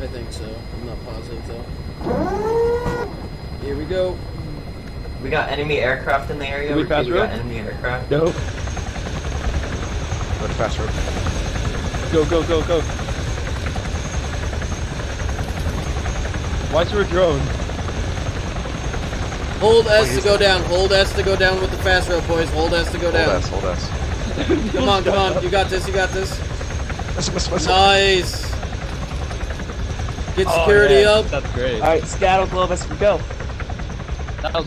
I think so. I'm not positive though. Here we go. We got enemy aircraft in the area. Can we pass we got enemy aircraft. No. Go to fast rope. Go, go, go, go. Why is there a drone? Hold S to Please. go down. Hold S to go down with the fast rope, boys. Hold S to go down. Hold. S, hold S. Come on, come on. You got this. You got this. Nice. Get Oh, security yeah, up. That's great. Alright, scatter Globus, go. That was